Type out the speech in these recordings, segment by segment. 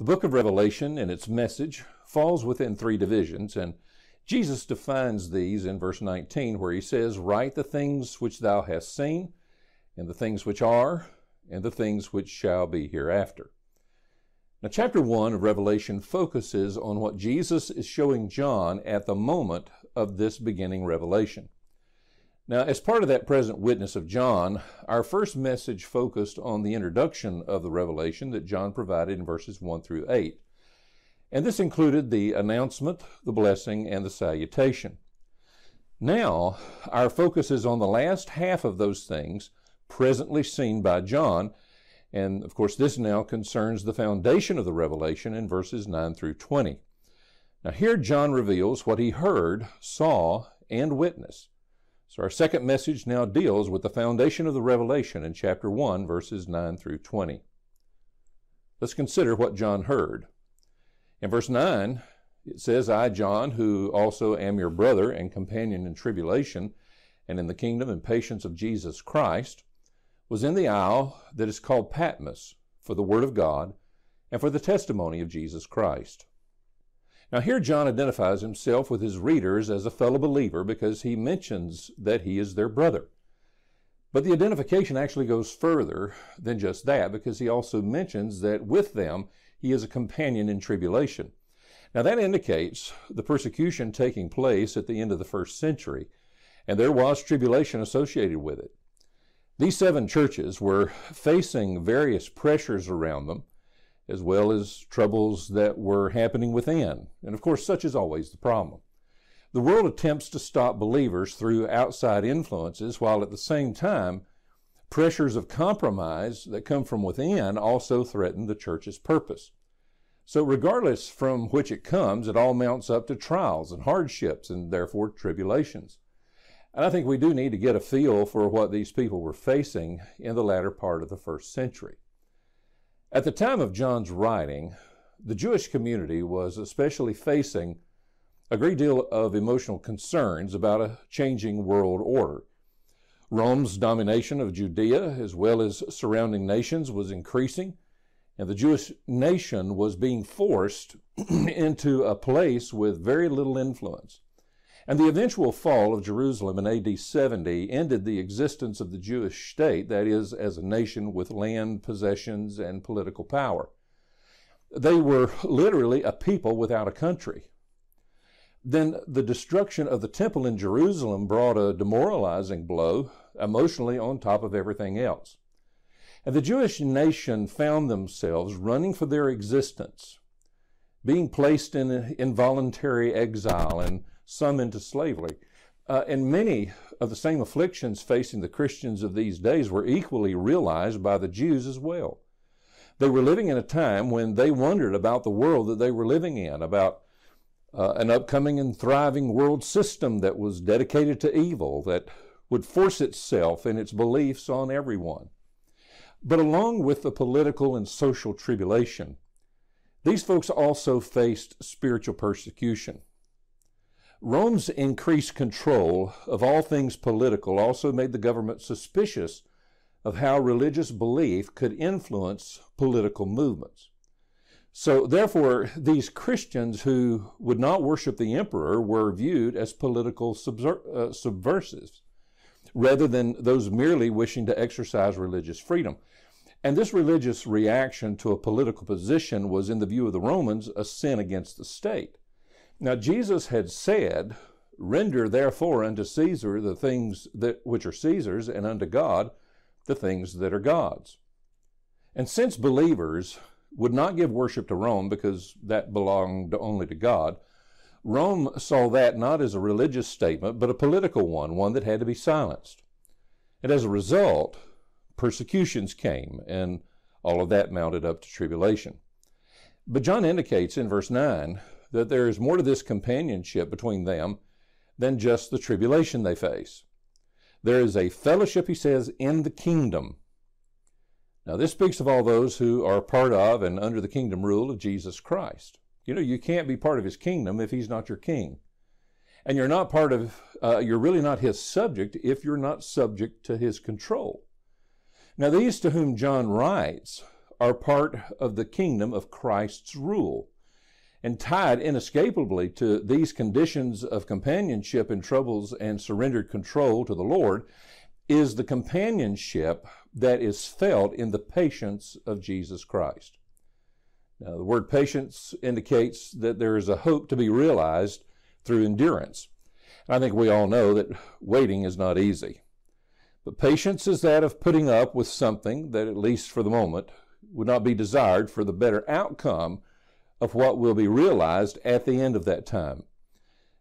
The book of Revelation and its message falls within three divisions, and Jesus defines these in verse 19, where he says, Write the things which thou hast seen, and the things which are, and the things which shall be hereafter. Now, chapter 1 of Revelation focuses on what Jesus is showing John at the moment of this beginning revelation. Now, as part of that present witness of John, our first message focused on the introduction of the revelation that John provided in verses 1 through 8. And this included the announcement, the blessing, and the salutation. Now, our focus is on the last half of those things presently seen by John and of course, this now concerns the foundation of the revelation in verses 9 through 20. Now, here John reveals what he heard, saw, and witnessed. So, our second message now deals with the foundation of the revelation in chapter 1, verses 9 through 20. Let's consider what John heard. In verse 9, it says, I, John, who also am your brother and companion in tribulation and in the kingdom and patience of Jesus Christ, was in the isle that is called Patmos for the Word of God and for the testimony of Jesus Christ. Now, here John identifies himself with his readers as a fellow believer because he mentions that he is their brother. But the identification actually goes further than just that because he also mentions that with them he is a companion in tribulation. Now, that indicates the persecution taking place at the end of the first century, and there was tribulation associated with it. These seven churches were facing various pressures around them, as well as troubles that were happening within. And of course, such is always the problem. The world attempts to stop believers through outside influences, while at the same time, pressures of compromise that come from within also threaten the church's purpose. So, regardless from which it comes, it all mounts up to trials and hardships and therefore tribulations. And I think we do need to get a feel for what these people were facing in the latter part of the first century. At the time of John's writing, the Jewish community was especially facing a great deal of emotional concerns about a changing world order. Rome's domination of Judea, as well as surrounding nations, was increasing, and the Jewish nation was being forced into a place with very little influence. And the eventual fall of Jerusalem in AD 70 ended the existence of the Jewish state, that is, as a nation with land, possessions, and political power. They were literally a people without a country. Then the destruction of the temple in Jerusalem brought a demoralizing blow, emotionally on top of everything else. And the Jewish nation found themselves running for their existence, being placed in involuntary exile and some into slavery. Uh, and many of the same afflictions facing the Christians of these days were equally realized by the Jews as well. They were living in a time when they wondered about the world that they were living in, about uh, an upcoming and thriving world system that was dedicated to evil, that would force itself in its beliefs on everyone. But along with the political and social tribulation, these folks also faced spiritual persecution. Rome's increased control of all things political also made the government suspicious of how religious belief could influence political movements. So, therefore, these Christians who would not worship the emperor were viewed as political subver- uh, subversives rather than those merely wishing to exercise religious freedom. And this religious reaction to a political position was, in the view of the Romans, a sin against the state. Now Jesus had said, Render therefore unto Caesar the things that which are Caesar's, and unto God the things that are God's. And since believers would not give worship to Rome because that belonged only to God, Rome saw that not as a religious statement, but a political one, one that had to be silenced. And as a result, persecutions came, and all of that mounted up to tribulation. But John indicates in verse 9 that there is more to this companionship between them than just the tribulation they face. There is a fellowship, he says, in the kingdom. Now, this speaks of all those who are part of and under the kingdom rule of Jesus Christ. You know, you can't be part of his kingdom if he's not your king. And you're not part of, uh, you're really not his subject if you're not subject to his control. Now, these to whom John writes are part of the kingdom of Christ's rule. And tied inescapably to these conditions of companionship in troubles and surrendered control to the Lord is the companionship that is felt in the patience of Jesus Christ. Now, the word patience indicates that there is a hope to be realized through endurance. And I think we all know that waiting is not easy. But patience is that of putting up with something that, at least for the moment, would not be desired for the better outcome of what will be realized at the end of that time.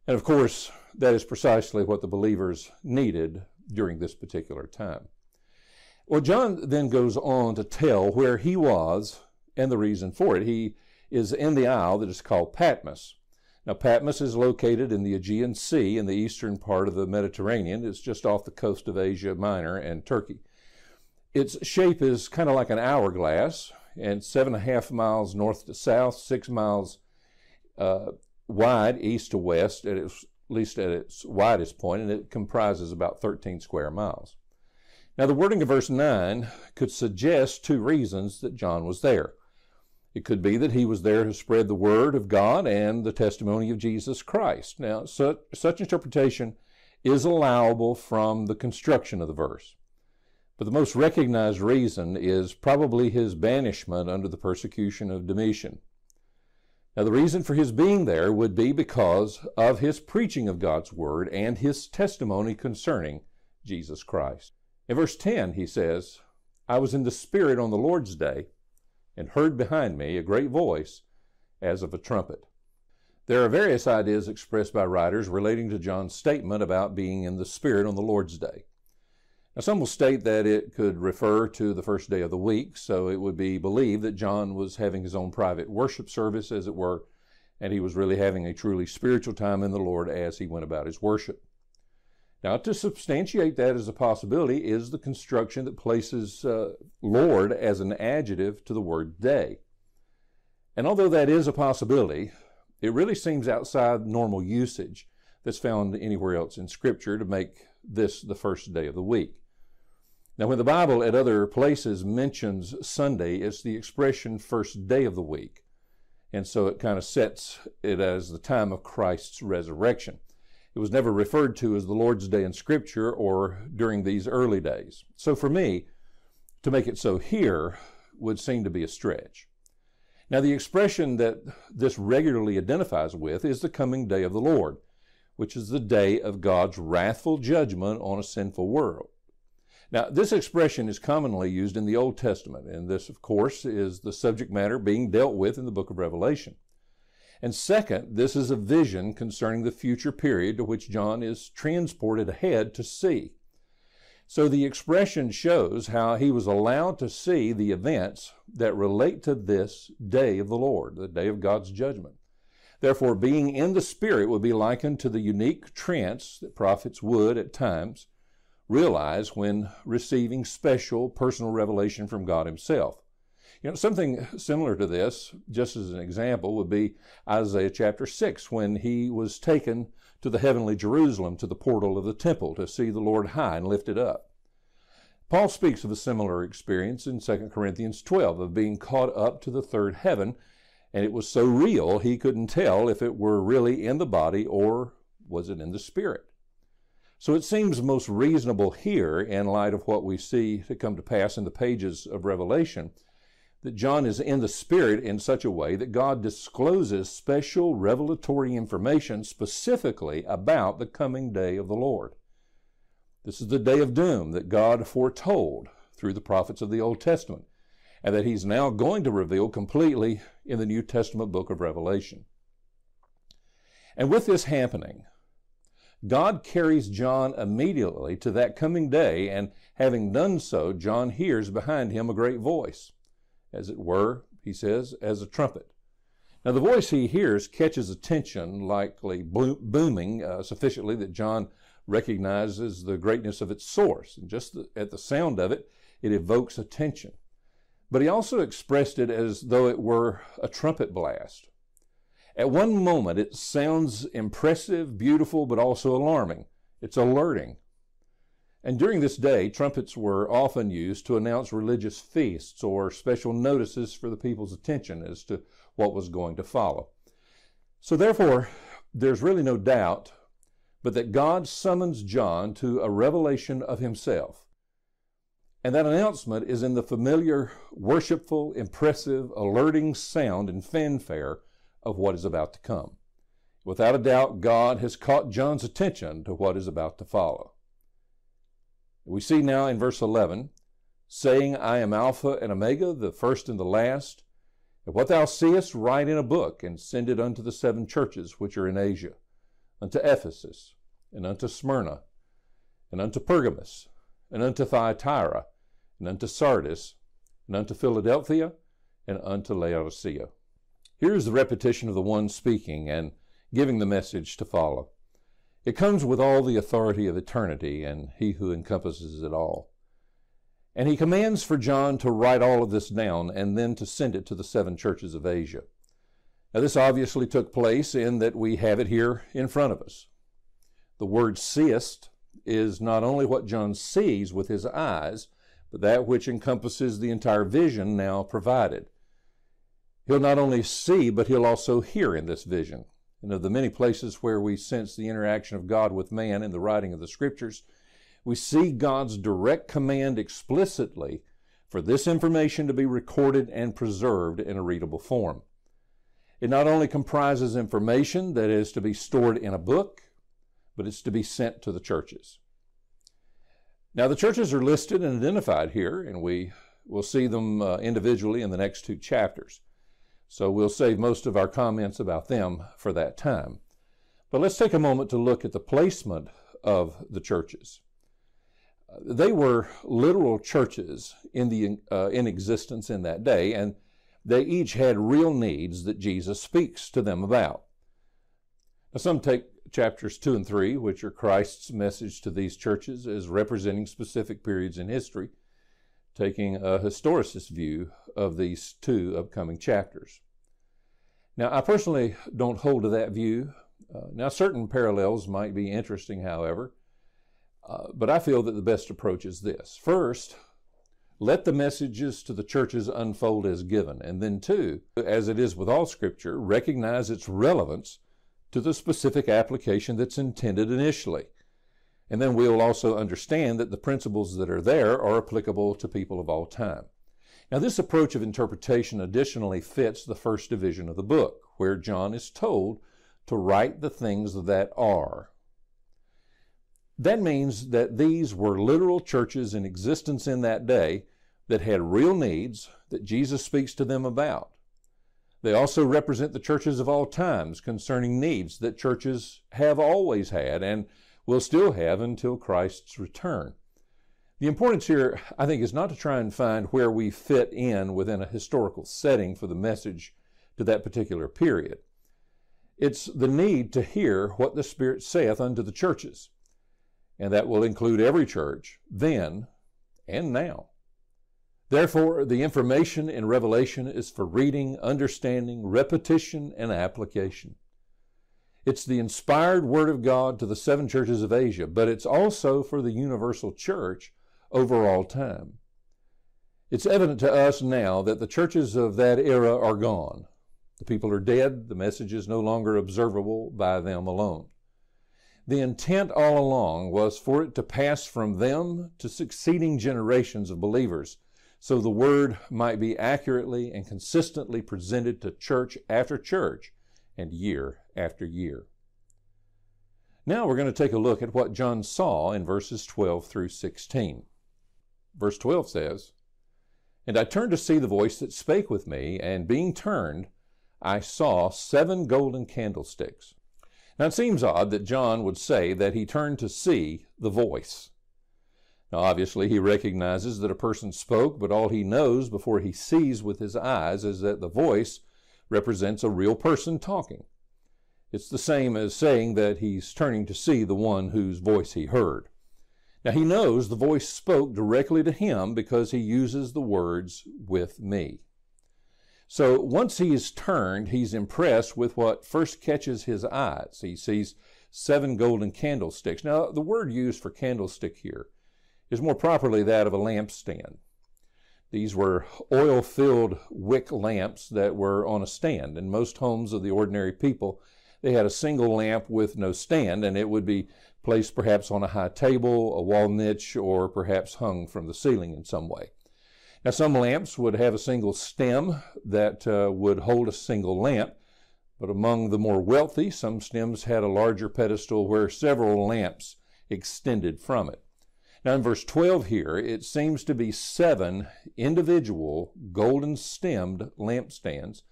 And of course, that is precisely what the believers needed during this particular time. Well, John then goes on to tell where he was and the reason for it. He is in the isle that is called Patmos. Now, Patmos is located in the Aegean Sea in the eastern part of the Mediterranean. It's just off the coast of Asia Minor and Turkey. Its shape is kind of like an hourglass, and seven and a half miles north to south, six miles uh, wide east to west, at, its, at least at its widest point, and it comprises about 13 square miles. Now, the wording of verse 9 could suggest two reasons that John was there. It could be that he was there to spread the word of God and the testimony of Jesus Christ. Now, such, such interpretation is allowable from the construction of the verse. But the most recognized reason is probably his banishment under the persecution of Domitian. Now, the reason for his being there would be because of his preaching of God's word and his testimony concerning Jesus Christ. In verse 10, he says, I was in the Spirit on the Lord's day and heard behind me a great voice as of a trumpet. There are various ideas expressed by writers relating to John's statement about being in the Spirit on the Lord's day. Now, some will state that it could refer to the first day of the week, so it would be believed that John was having his own private worship service, as it were, and he was really having a truly spiritual time in the Lord as he went about his worship. Now, to substantiate that as a possibility is the construction that places uh, Lord as an adjective to the word day. And although that is a possibility, it really seems outside normal usage that's found anywhere else in Scripture to make this the first day of the week. Now, when the Bible at other places mentions Sunday, it's the expression first day of the week. And so it kind of sets it as the time of Christ's resurrection. It was never referred to as the Lord's Day in Scripture or during these early days. So for me, to make it so here would seem to be a stretch. Now, the expression that this regularly identifies with is the coming day of the Lord, which is the day of God's wrathful judgment on a sinful world. Now, this expression is commonly used in the Old Testament, and this, of course, is the subject matter being dealt with in the book of Revelation. And second, this is a vision concerning the future period to which John is transported ahead to see. So the expression shows how he was allowed to see the events that relate to this day of the Lord, the day of God's judgment. Therefore, being in the Spirit would be likened to the unique trance that prophets would, at times, realize when receiving special personal revelation from God Himself. You know, something similar to this, just as an example, would be Isaiah chapter 6, when he was taken to the heavenly Jerusalem, to the portal of the temple, to see the Lord high and lifted up. Paul speaks of a similar experience in 2 Corinthians 12 of being caught up to the third heaven, and it was so real he couldn't tell if it were really in the body or was it in the spirit. So it seems most reasonable here, in light of what we see to come to pass in the pages of Revelation, that John is in the Spirit in such a way that God discloses special revelatory information specifically about the coming day of the Lord. This is the day of doom that God foretold through the prophets of the Old Testament, and that He's now going to reveal completely in the New Testament book of Revelation. And with this happening, God carries John immediately to that coming day, and having done so, John hears behind him a great voice, as it were, he says, as a trumpet. Now, the voice he hears catches attention, likely booming uh, sufficiently that John recognizes the greatness of its source. And just the, at the sound of it, it evokes attention. But he also expressed it as though it were a trumpet blast. At one moment, it sounds impressive, beautiful, but also alarming. It's alerting. And during this day, trumpets were often used to announce religious feasts or special notices for the people's attention as to what was going to follow. So, therefore, there's really no doubt but that God summons John to a revelation of himself. And that announcement is in the familiar, worshipful, impressive, alerting sound and fanfare of what is about to come. Without a doubt, God has caught John's attention to what is about to follow. We see now in verse 11, saying, I am Alpha and Omega, the first and the last. And what thou seest, write in a book, and send it unto the seven churches which are in Asia, unto Ephesus, and unto Smyrna, and unto Pergamos, and unto Thyatira, and unto Sardis, and unto Philadelphia, and unto Laodicea. Here is the repetition of the one speaking and giving the message to follow. It comes with all the authority of eternity and He who encompasses it all. And He commands for John to write all of this down and then to send it to the seven churches of Asia. Now, this obviously took place in that we have it here in front of us. The word seest is not only what John sees with his eyes, but that which encompasses the entire vision now provided. He'll not only see, but he'll also hear in this vision. And of the many places where we sense the interaction of God with man in the writing of the scriptures, we see God's direct command explicitly for this information to be recorded and preserved in a readable form. It not only comprises information that is to be stored in a book, but it's to be sent to the churches. Now, the churches are listed and identified here, and we will see them uh, individually in the next two chapters. So we'll save most of our comments about them for that time. But let's take a moment to look at the placement of the churches. They were literal churches in, the, uh, in existence in that day, and they each had real needs that Jesus speaks to them about. Now, some take chapters 2 and 3, which are Christ's message to these churches, as representing specific periods in history, taking a historicist view of these two upcoming chapters. Now, I personally don't hold to that view. Uh, now, certain parallels might be interesting, however, uh, but I feel that the best approach is this. First, let the messages to the churches unfold as given, and then, two, as it is with all Scripture, recognize its relevance to the specific application that's intended initially. And then we'll also understand that the principles that are there are applicable to people of all time. Now, this approach of interpretation additionally fits the first division of the book, where John is told to write the things that are. That means that these were literal churches in existence in that day that had real needs that Jesus speaks to them about. They also represent the churches of all times concerning needs that churches have always had and will still have until Christ's return. The importance here, I think, is not to try and find where we fit in within a historical setting for the message to that particular period. It's the need to hear what the Spirit saith unto the churches, and that will include every church then and now. Therefore, the information in Revelation is for reading, understanding, repetition, and application. It's the inspired Word of God to the seven churches of Asia, but it's also for the universal church over all time. It's evident to us now that the churches of that era are gone. The people are dead, the message is no longer observable by them alone. The intent all along was for it to pass from them to succeeding generations of believers so the word might be accurately and consistently presented to church after church and year after year. Now we're going to take a look at what John saw in verses 12 through 16. Verse 12 says, And I turned to see the voice that spake with me, and being turned, I saw seven golden candlesticks. Now it seems odd that John would say that he turned to see the voice. Now, obviously, he recognizes that a person spoke, but all he knows before he sees with his eyes is that the voice represents a real person talking. It's the same as saying that he's turning to see the one whose voice he heard. Now, he knows the voice spoke directly to him because he uses the words with me. So once he is turned, he's impressed with what first catches his eyes. He sees seven golden candlesticks. Now, the word used for candlestick here is more properly that of a lampstand. These were oil filled wick lamps that were on a stand. In most homes of the ordinary people, they had a single lamp with no stand, and it would be placed perhaps on a high table, a wall niche, or perhaps hung from the ceiling in some way. Now, some lamps would have a single stem that uh, would hold a single lamp, but among the more wealthy, some stems had a larger pedestal where several lamps extended from it. Now, in verse 12 here, it seems to be seven individual golden stemmed lampstands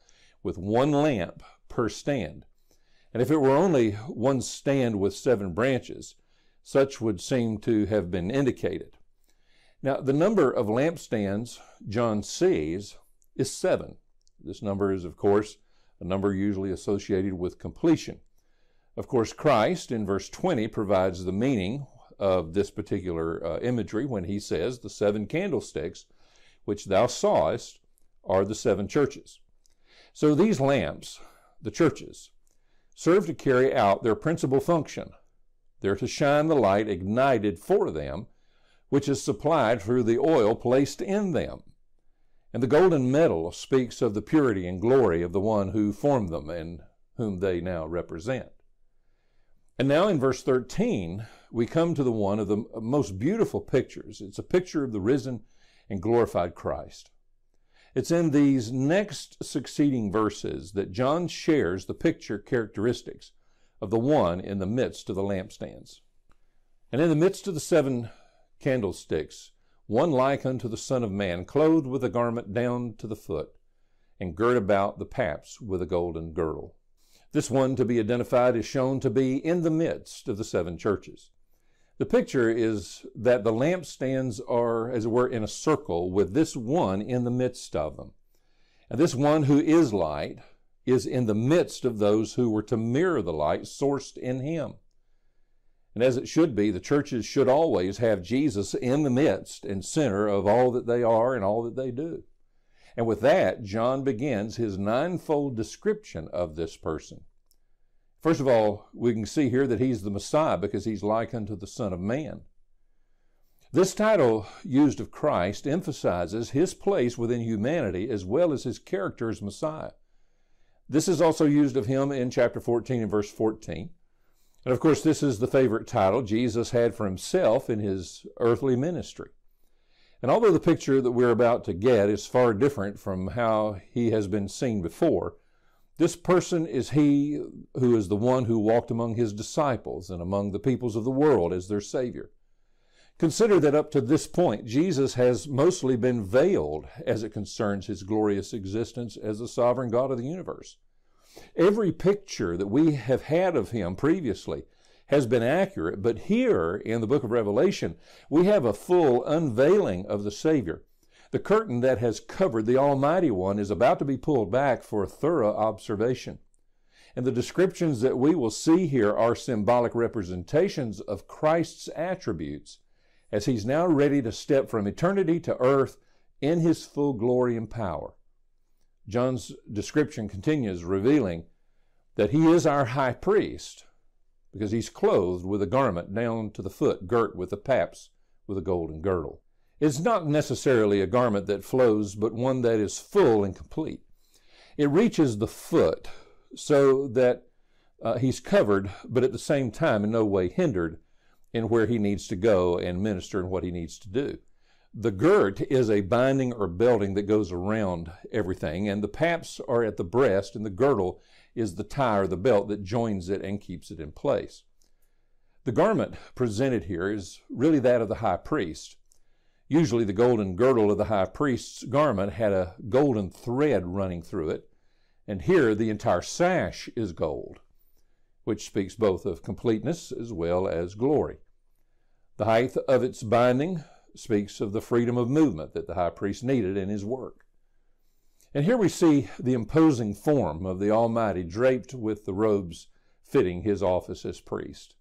with one lamp per stand. And if it were only one stand with seven branches, such would seem to have been indicated. Now, the number of lampstands John sees is seven. This number is, of course, a number usually associated with completion. Of course, Christ in verse 20 provides the meaning of this particular uh, imagery when he says, The seven candlesticks which thou sawest are the seven churches. So these lamps, the churches, serve to carry out their principal function. They're to shine the light ignited for them, which is supplied through the oil placed in them. And the golden metal speaks of the purity and glory of the one who formed them and whom they now represent. And now in verse 13, we come to the one of the most beautiful pictures. It's a picture of the risen and glorified Christ. It's in these next succeeding verses that John shares the picture characteristics of the one in the midst of the lampstands. And in the midst of the seven candlesticks, one like unto the Son of Man, clothed with a garment down to the foot, and girt about the paps with a golden girdle. This one to be identified is shown to be in the midst of the seven churches. The picture is that the lampstands are, as it were, in a circle with this one in the midst of them. And this one who is light is in the midst of those who were to mirror the light sourced in him. And as it should be, the churches should always have Jesus in the midst and center of all that they are and all that they do. And with that, John begins his ninefold description of this person. First of all, we can see here that he's the Messiah because he's like unto the Son of Man. This title used of Christ emphasizes his place within humanity as well as his character as Messiah. This is also used of him in chapter 14 and verse 14. And of course, this is the favorite title Jesus had for himself in his earthly ministry. And although the picture that we're about to get is far different from how he has been seen before, this person is he who is the one who walked among his disciples and among the peoples of the world as their Savior. Consider that up to this point, Jesus has mostly been veiled as it concerns his glorious existence as the sovereign God of the universe. Every picture that we have had of him previously has been accurate, but here in the book of Revelation, we have a full unveiling of the Savior. The curtain that has covered the Almighty One is about to be pulled back for thorough observation. And the descriptions that we will see here are symbolic representations of Christ's attributes as he's now ready to step from eternity to earth in his full glory and power. John's description continues, revealing that he is our high priest because he's clothed with a garment down to the foot, girt with the paps with a golden girdle It's not necessarily a garment that flows, but one that is full and complete. It reaches the foot so that uh, he's covered, but at the same time in no way hindered in where he needs to go and minister and what he needs to do. The girt is a binding or belting that goes around everything, and the paps are at the breast, and the girdle is the tie or the belt that joins it and keeps it in place. The garment presented here is really that of the high priest. Usually, the golden girdle of the high priest's garment had a golden thread running through it, and here the entire sash is gold, which speaks both of completeness as well as glory. The height of its binding speaks of the freedom of movement that the high priest needed in his work. And here we see the imposing form of the Almighty draped with the robes fitting his office as priest.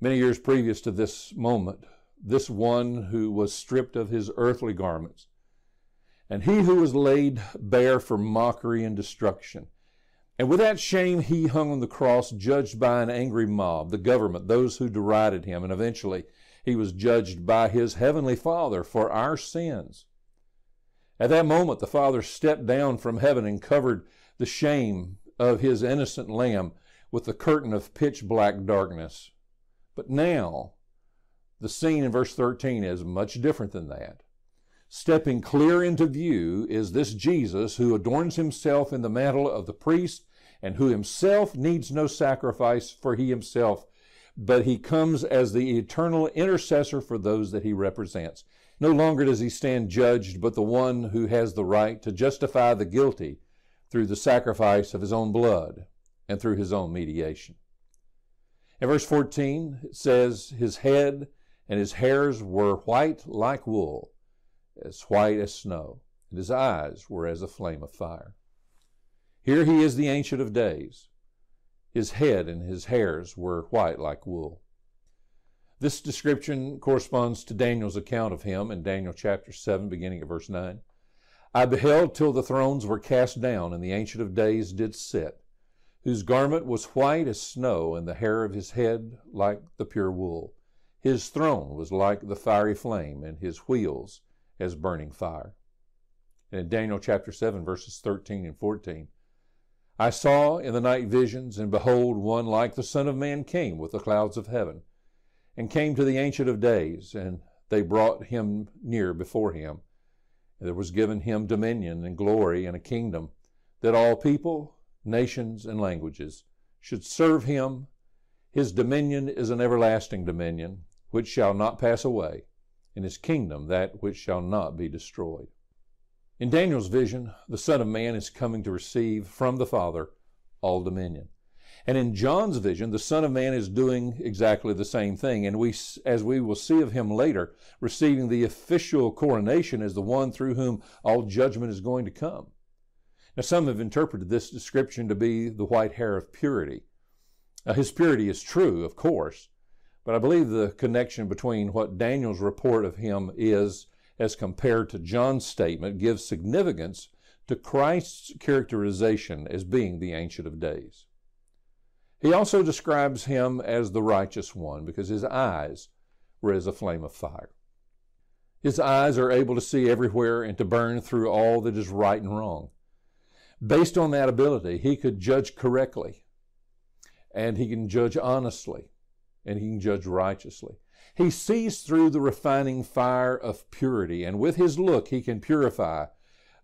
Many years previous to this moment, this one who was stripped of his earthly garments, and he who was laid bare for mockery and destruction. And with that shame, he hung on the cross, judged by an angry mob, the government, those who derided him, and eventually he was judged by his heavenly Father for our sins. At that moment, the Father stepped down from heaven and covered the shame of his innocent lamb with the curtain of pitch black darkness. But now, the scene in verse 13 is much different than that. Stepping clear into view is this Jesus who adorns himself in the mantle of the priest and who himself needs no sacrifice for he himself, but he comes as the eternal intercessor for those that he represents. No longer does he stand judged, but the one who has the right to justify the guilty through the sacrifice of his own blood and through his own mediation. In verse 14, it says, His head and his hairs were white like wool, as white as snow, and his eyes were as a flame of fire. Here he is the Ancient of Days. His head and his hairs were white like wool. This description corresponds to Daniel's account of him in Daniel chapter 7, beginning at verse 9. I beheld till the thrones were cast down, and the Ancient of Days did sit, whose garment was white as snow, and the hair of his head like the pure wool. His throne was like the fiery flame, and his wheels as burning fire. And in Daniel chapter 7, verses 13 and 14, I saw in the night visions, and behold, one like the Son of Man came with the clouds of heaven, and came to the Ancient of Days, and they brought him near before him. And there was given him dominion and glory and a kingdom, that all people, nations, and languages should serve him. His dominion is an everlasting dominion, which shall not pass away, and his kingdom that which shall not be destroyed. In Daniel's vision, the Son of Man is coming to receive from the Father all dominion. And in John's vision, the Son of Man is doing exactly the same thing. And we, as we will see of him later, receiving the official coronation as the one through whom all judgment is going to come. Now, some have interpreted this description to be the white hair of purity. Now, his purity is true, of course, but I believe the connection between what Daniel's report of him is as compared to John's statement gives significance to Christ's characterization as being the Ancient of Days. He also describes him as the righteous one because his eyes were as a flame of fire. His eyes are able to see everywhere and to burn through all that is right and wrong. Based on that ability, he could judge correctly, and he can judge honestly, and he can judge righteously. He sees through the refining fire of purity, and with his look he can purify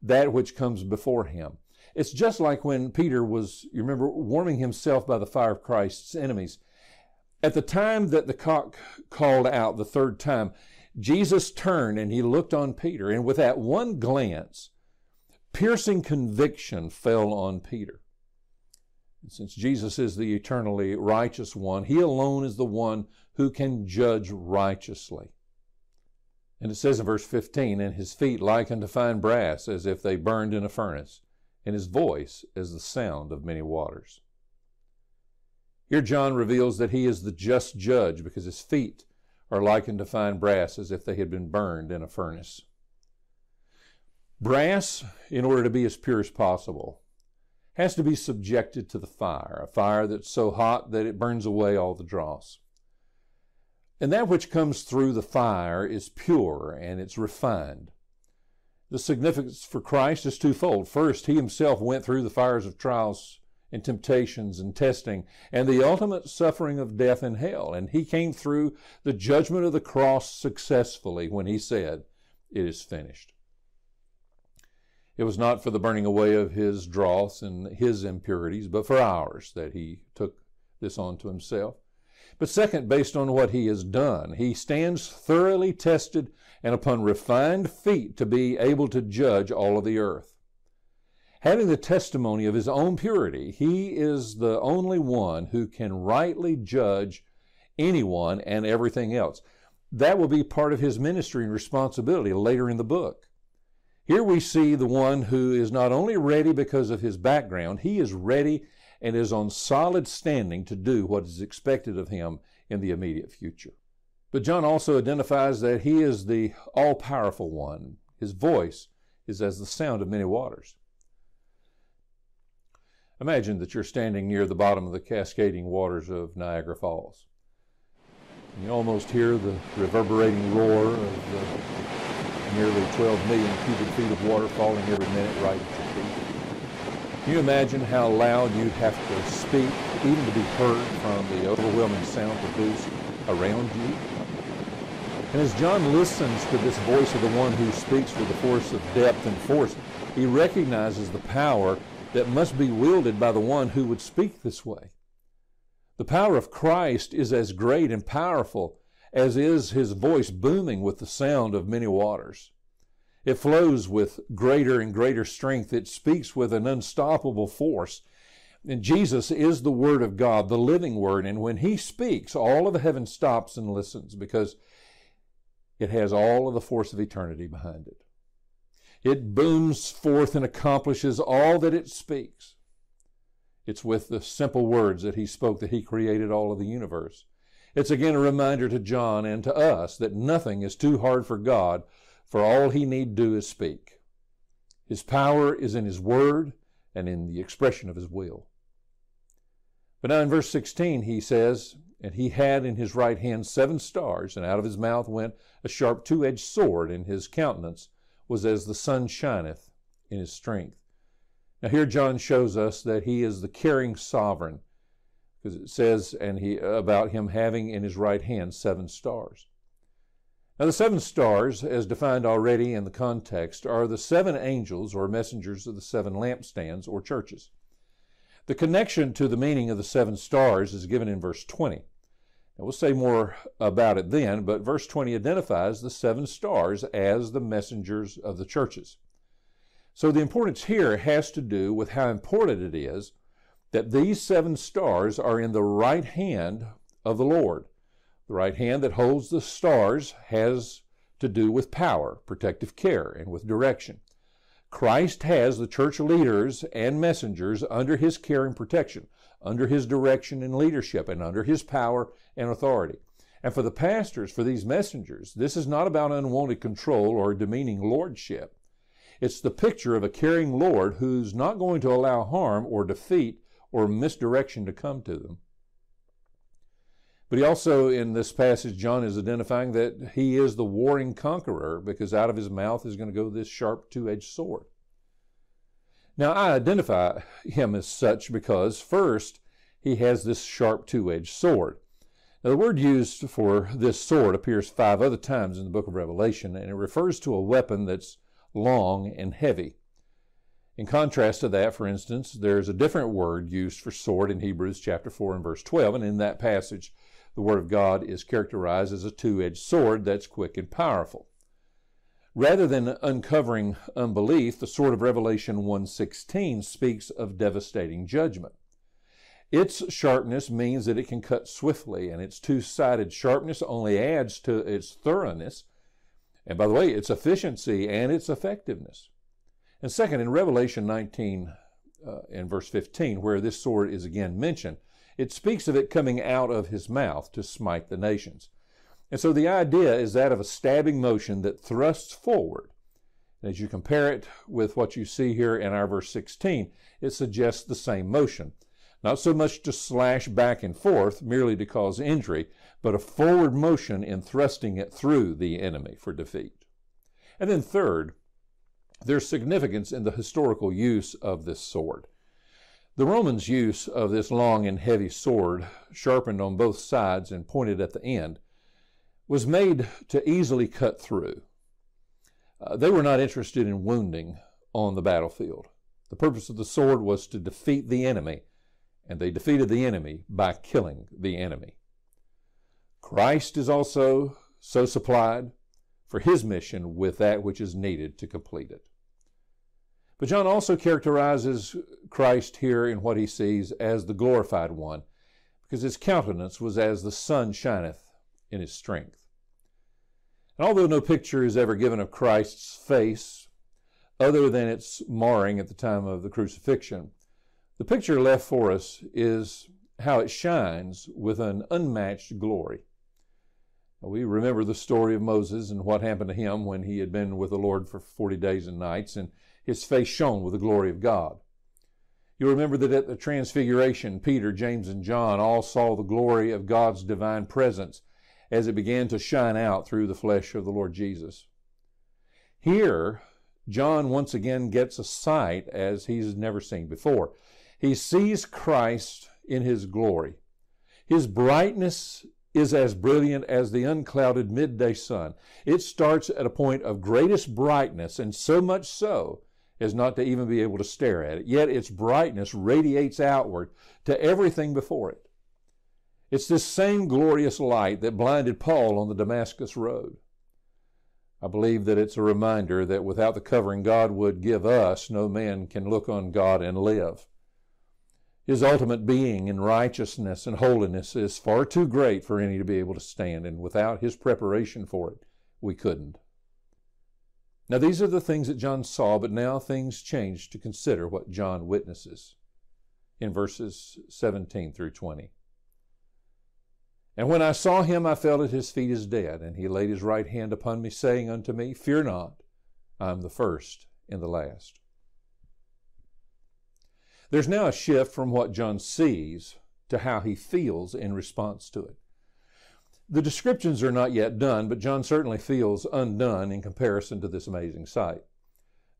that which comes before him. It's just like when Peter was, you remember, warming himself by the fire of Christ's enemies. At the time that the cock called out the third time, Jesus turned and he looked on Peter, and with that one glance, piercing conviction fell on Peter. Since Jesus is the eternally righteous one, he alone is the one who can judge righteously. And it says in verse 15, And his feet like unto fine brass, as if they burned in a furnace, and his voice is the sound of many waters. Here John reveals that he is the just judge because his feet are likened to fine brass, as if they had been burned in a furnace. Brass, in order to be as pure as possible, has to be subjected to the fire, a fire that's so hot that it burns away all the dross. And that which comes through the fire is pure and it's refined. The significance for Christ is twofold. First, he himself went through the fires of trials and temptations and testing and the ultimate suffering of death and hell. And he came through the judgment of the cross successfully when he said, It is finished. It was not for the burning away of his dross and his impurities, but for ours that he took this on to himself. But second, based on what he has done, he stands thoroughly tested and upon refined feet to be able to judge all of the earth. Having the testimony of his own purity, he is the only one who can rightly judge anyone and everything else. That will be part of his ministry and responsibility later in the book. Here we see the one who is not only ready because of his background, he is ready and is on solid standing to do what is expected of him in the immediate future. But John also identifies that he is the all powerful one. His voice is as the sound of many waters. Imagine that you're standing near the bottom of the cascading waters of Niagara Falls. You almost hear the reverberating roar of the nearly 12 million cubic feet of water falling every minute right at your feet. Can you imagine how loud you'd have to speak, even to be heard from the overwhelming sound produced around you? And as John listens to this voice of the one who speaks with the force of depth and force, he recognizes the power that must be wielded by the one who would speak this way. The power of Christ is as great and powerful as is his voice booming with the sound of many waters. It flows with greater and greater strength. It speaks with an unstoppable force. And Jesus is the Word of God, the living Word. And when He speaks, all of heaven stops and listens because it has all of the force of eternity behind it. It booms forth and accomplishes all that it speaks. It's with the simple words that he spoke that he created all of the universe. It's again a reminder to John and to us that nothing is too hard for God, for all he need do is speak. His power is in his word and in the expression of his will. But now in verse 16 he says, And he had in his right hand seven stars, and out of his mouth went a sharp two edged sword, and his countenance was as the sun shineth in his strength. Now here John shows us that he is the caring sovereign, because it says and he about him having in his right hand seven stars. Now the seven stars, as defined already in the context, are the seven angels or messengers of the seven lampstands or churches. The connection to the meaning of the seven stars is given in verse 20. And we'll say more about it then, but verse 20 identifies the seven stars as the messengers of the churches. So the importance here has to do with how important it is that these seven stars are in the right hand of the Lord. The right hand that holds the stars has to do with power, protective care, and with direction. Christ has the church leaders and messengers under his care and protection under his direction and leadership and under his power and authority. And for the pastors, for these messengers, this is not about unwanted control or demeaning lordship. It's the picture of a caring Lord who's not going to allow harm or defeat or misdirection to come to them. But he also, in this passage, John is identifying that he is the warring conqueror because out of his mouth is going to go this sharp two edged sword. Now, I identify him as such because, first, he has this sharp two edged sword. Now, the word used for this sword appears five other times in the book of Revelation, and it refers to a weapon that's long and heavy. In contrast to that, for instance, there's a different word used for sword in Hebrews chapter 4 and verse 12, and in that passage, the Word of God is characterized as a two edged sword that's quick and powerful. Rather than uncovering unbelief, the sword of Revelation 1:16 speaks of devastating judgment. Its sharpness means that it can cut swiftly, and its two-sided sharpness only adds to its thoroughness, and by the way, its efficiency and its effectiveness. And second, in Revelation 19 uh, in verse 15, where this sword is again mentioned, it speaks of it coming out of his mouth to smite the nations. And so the idea is that of a stabbing motion that thrusts forward. And as you compare it with what you see here in our verse 16, it suggests the same motion. Not so much to slash back and forth merely to cause injury, but a forward motion in thrusting it through the enemy for defeat. And then third, there's significance in the historical use of this sword. The Romans' use of this long and heavy sword, sharpened on both sides and pointed at the end, was made to easily cut through. Uh, they were not interested in wounding on the battlefield. The purpose of the sword was to defeat the enemy, and they defeated the enemy by killing the enemy. Christ is also so supplied for his mission with that which is needed to complete it. But John also characterizes Christ here in what he sees as the glorified one, because his countenance was as the sun shineth in his strength. And although no picture is ever given of Christ's face, other than its marring at the time of the crucifixion, the picture left for us is how it shines with an unmatched glory. We remember the story of Moses and what happened to him when he had been with the Lord for 40 days and nights, and his face shone with the glory of God. You remember that at the Transfiguration, Peter, James, and John all saw the glory of God's divine presence as it began to shine out through the flesh of the Lord Jesus. Here, John once again gets a sight as he's never seen before. He sees Christ in his glory. His brightness is as brilliant as the unclouded midday sun. It starts at a point of greatest brightness, and so much so as not to even be able to stare at it. Yet its brightness radiates outward to everything before it. It's this same glorious light that blinded Paul on the Damascus Road. I believe that it's a reminder that without the covering God would give us, no man can look on God and live. His ultimate being in righteousness and holiness is far too great for any to be able to stand, and without his preparation for it, we couldn't. Now, these are the things that John saw, but now things change to consider what John witnesses in verses 17 through 20. And when I saw him, I fell at his feet as dead, and he laid his right hand upon me, saying unto me, Fear not, I am the first and the last. There's now a shift from what John sees to how he feels in response to it. The descriptions are not yet done, but John certainly feels undone in comparison to this amazing sight.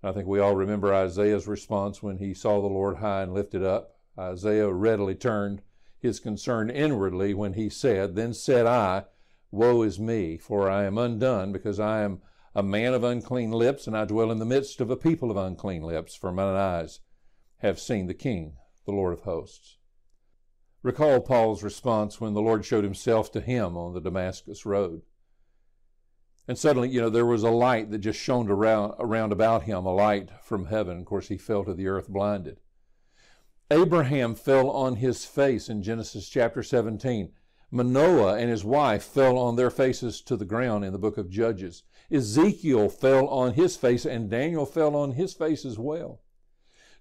I think we all remember Isaiah's response when he saw the Lord high and lifted up. Isaiah readily turned his concern inwardly when he said, Then said I, Woe is me, for I am undone, because I am a man of unclean lips, and I dwell in the midst of a people of unclean lips, for mine eyes have seen the King, the Lord of hosts. Recall Paul's response when the Lord showed himself to him on the Damascus road. And suddenly, you know, there was a light that just shone around, around about him, a light from heaven. Of course, he fell to the earth blinded. Abraham fell on his face in Genesis chapter 17. Manoah and his wife fell on their faces to the ground in the book of Judges. Ezekiel fell on his face, and Daniel fell on his face as well.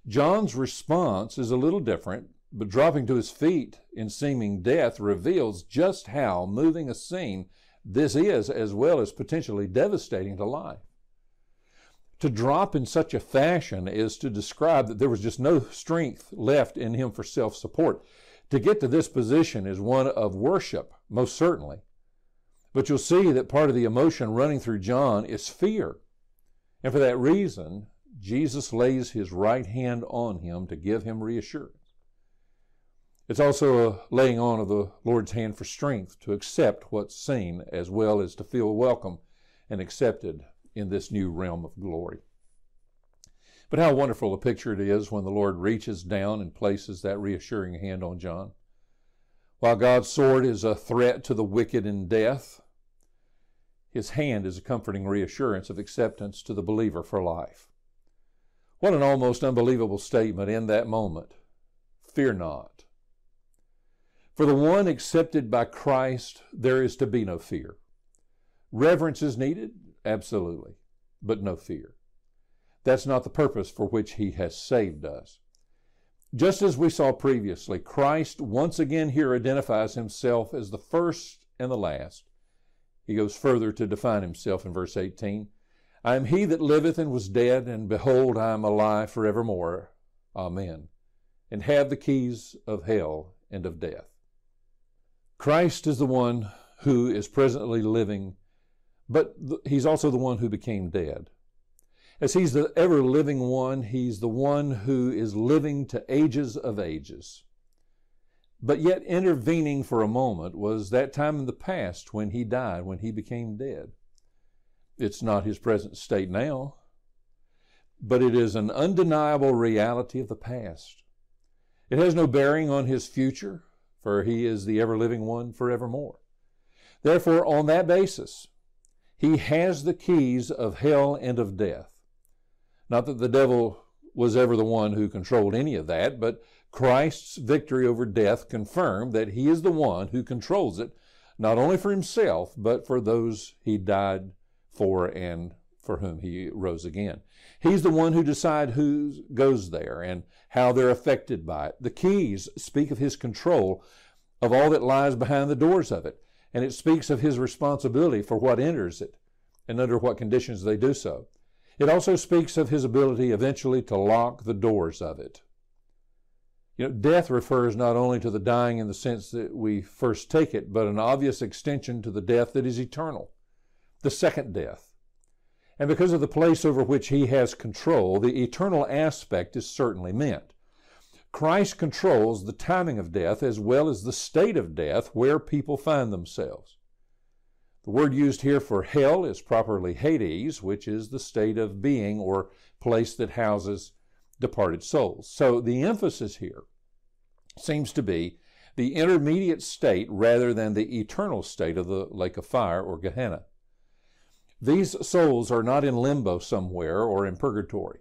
John's response is a little different, but dropping to his feet in seeming death reveals just how moving a scene this is, as well as potentially devastating to life. To drop in such a fashion is to describe that there was just no strength left in him for self support. To get to this position is one of worship, most certainly. But you'll see that part of the emotion running through John is fear. And for that reason, Jesus lays his right hand on him to give him reassurance. It's also a laying on of the Lord's hand for strength to accept what's seen as well as to feel welcome and accepted in this new realm of glory. But how wonderful a picture it is when the Lord reaches down and places that reassuring hand on John. While God's sword is a threat to the wicked and death, his hand is a comforting reassurance of acceptance to the believer for life. What an almost unbelievable statement in that moment. Fear not. For the one accepted by Christ, there is to be no fear. Reverence is needed, Absolutely. But no fear. That's not the purpose for which he has saved us. Just as we saw previously, Christ once again here identifies himself as the first and the last. He goes further to define himself in verse 18. I am he that liveth and was dead, and behold, I am alive forevermore. Amen. And have the keys of hell and of death. Christ is the one who is presently living but he's also the one who became dead. As he's the ever living one, he's the one who is living to ages of ages. But yet, intervening for a moment was that time in the past when he died, when he became dead. It's not his present state now, but it is an undeniable reality of the past. It has no bearing on his future, for he is the ever living one forevermore. Therefore, on that basis, he has the keys of hell and of death. Not that the devil was ever the one who controlled any of that, but Christ's victory over death confirmed that he is the one who controls it, not only for himself, but for those he died for and for whom he rose again. He's the one who decides who goes there and how they're affected by it. The keys speak of his control of all that lies behind the doors of it and it speaks of his responsibility for what enters it and under what conditions they do so. It also speaks of his ability eventually to lock the doors of it. You know, death refers not only to the dying in the sense that we first take it, but an obvious extension to the death that is eternal, the second death. And because of the place over which he has control, the eternal aspect is certainly meant. Christ controls the timing of death as well as the state of death where people find themselves. The word used here for hell is properly Hades, which is the state of being or place that houses departed souls. So the emphasis here seems to be the intermediate state rather than the eternal state of the lake of fire or Gehenna. These souls are not in limbo somewhere or in purgatory.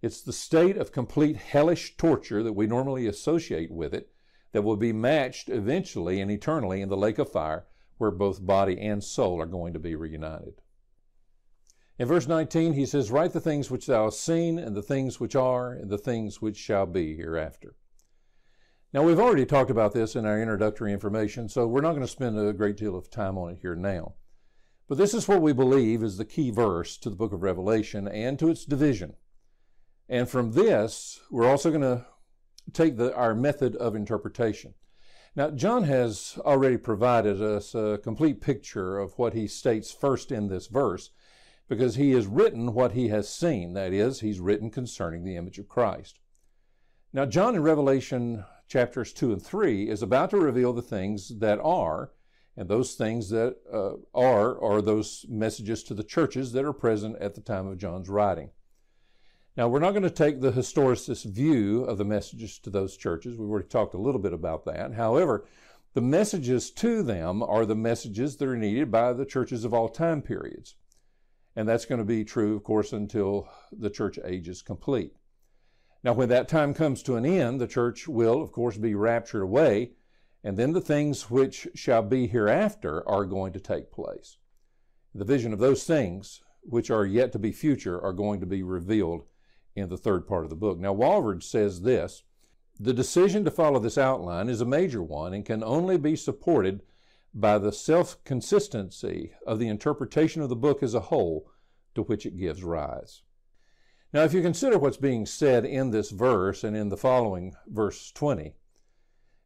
It's the state of complete hellish torture that we normally associate with it that will be matched eventually and eternally in the lake of fire where both body and soul are going to be reunited. In verse 19, he says, Write the things which thou hast seen, and the things which are, and the things which shall be hereafter. Now, we've already talked about this in our introductory information, so we're not going to spend a great deal of time on it here now. But this is what we believe is the key verse to the book of Revelation and to its division. And from this, we're also going to take the, our method of interpretation. Now, John has already provided us a complete picture of what he states first in this verse because he has written what he has seen. That is, he's written concerning the image of Christ. Now, John in Revelation chapters 2 and 3 is about to reveal the things that are, and those things that uh, are are those messages to the churches that are present at the time of John's writing. Now, we're not going to take the historicist view of the messages to those churches. We've already talked a little bit about that. However, the messages to them are the messages that are needed by the churches of all time periods. And that's going to be true, of course, until the church age is complete. Now, when that time comes to an end, the church will, of course, be raptured away, and then the things which shall be hereafter are going to take place. The vision of those things, which are yet to be future, are going to be revealed in the third part of the book. Now, Walvoord says this The decision to follow this outline is a major one and can only be supported by the self consistency of the interpretation of the book as a whole to which it gives rise. Now, if you consider what's being said in this verse and in the following verse 20,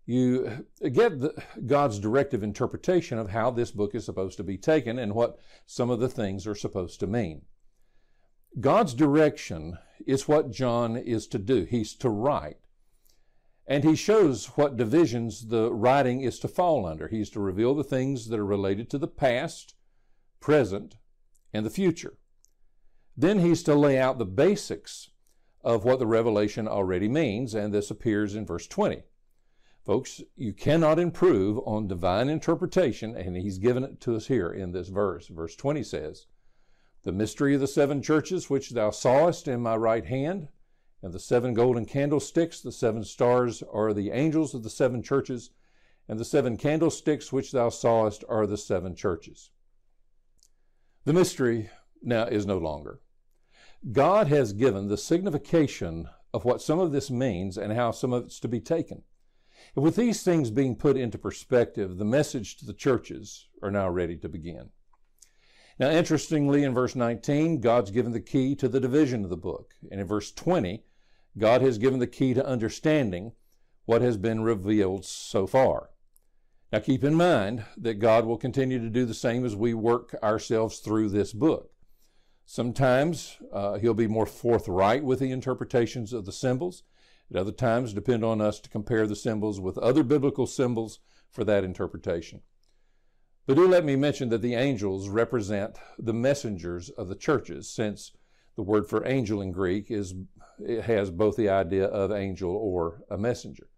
you get the, God's directive interpretation of how this book is supposed to be taken and what some of the things are supposed to mean. God's direction is what John is to do. He's to write. And he shows what divisions the writing is to fall under. He's to reveal the things that are related to the past, present, and the future. Then he's to lay out the basics of what the revelation already means, and this appears in verse 20. Folks, you cannot improve on divine interpretation, and he's given it to us here in this verse. Verse 20 says, the mystery of the seven churches which thou sawest in my right hand, and the seven golden candlesticks, the seven stars are the angels of the seven churches, and the seven candlesticks which thou sawest are the seven churches. The mystery now is no longer. God has given the signification of what some of this means and how some of it's to be taken. With these things being put into perspective, the message to the churches are now ready to begin. Now, interestingly, in verse 19, God's given the key to the division of the book. And in verse 20, God has given the key to understanding what has been revealed so far. Now, keep in mind that God will continue to do the same as we work ourselves through this book. Sometimes uh, He'll be more forthright with the interpretations of the symbols. At other times, depend on us to compare the symbols with other biblical symbols for that interpretation. But do let me mention that the angels represent the messengers of the churches, since the word for angel in Greek is it has both the idea of angel or a messenger.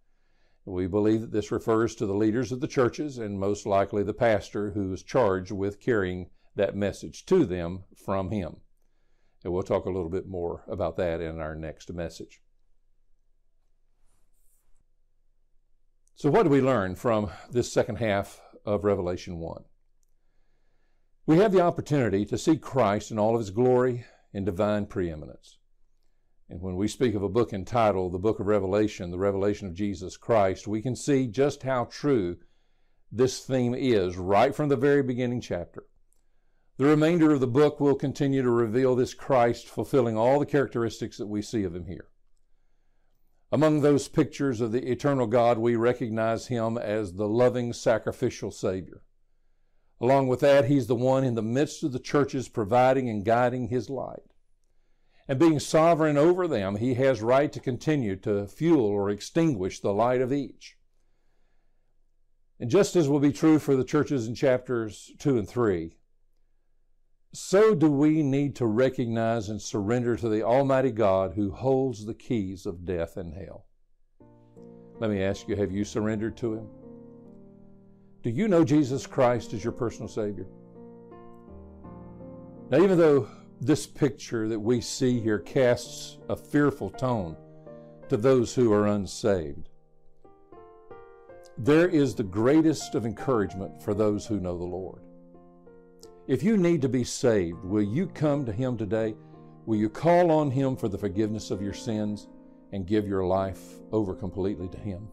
We believe that this refers to the leaders of the churches and most likely the pastor who is charged with carrying that message to them from him. And we'll talk a little bit more about that in our next message. So, what do we learn from this second half of Revelation 1. We have the opportunity to see Christ in all of his glory and divine preeminence. And when we speak of a book entitled the Book of Revelation, the revelation of Jesus Christ, we can see just how true this theme is right from the very beginning chapter. The remainder of the book will continue to reveal this Christ fulfilling all the characteristics that we see of him here. Among those pictures of the eternal God, we recognize him as the loving sacrificial Savior. Along with that, he's the one in the midst of the churches providing and guiding his light. And being sovereign over them, he has right to continue to fuel or extinguish the light of each. And just as will be true for the churches in chapters 2 and 3, so do we need to recognize and surrender to the Almighty God who holds the keys of death and hell. Let me ask you have you surrendered to Him? Do you know Jesus Christ as your personal Savior? Now, even though this picture that we see here casts a fearful tone to those who are unsaved, there is the greatest of encouragement for those who know the Lord. If you need to be saved, will you come to Him today? Will you call on Him for the forgiveness of your sins and give your life over completely to Him?